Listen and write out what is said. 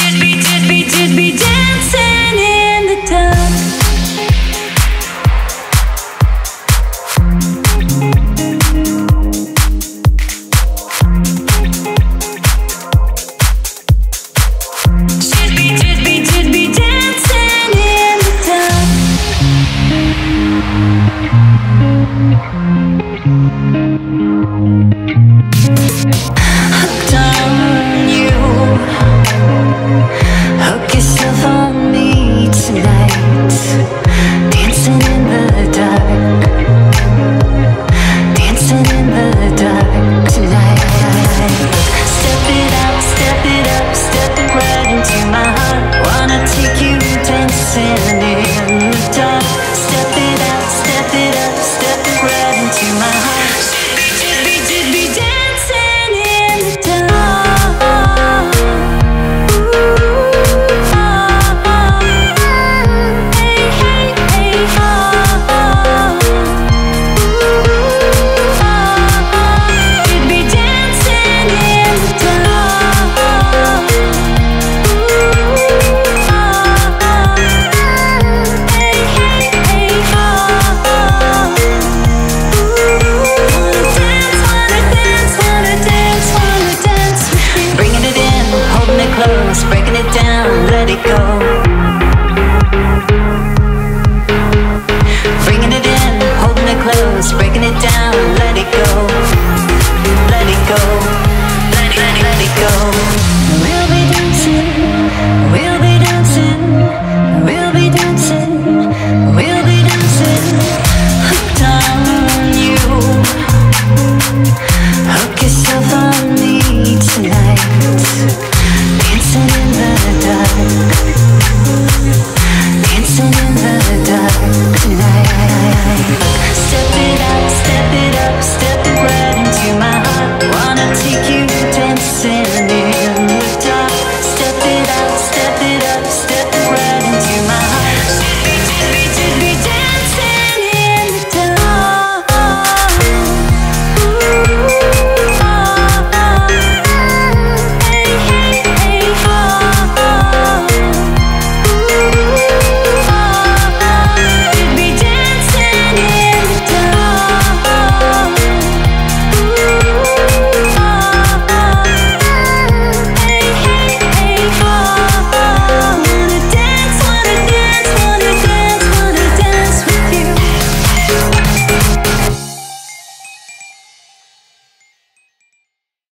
Did be, take you dancing down,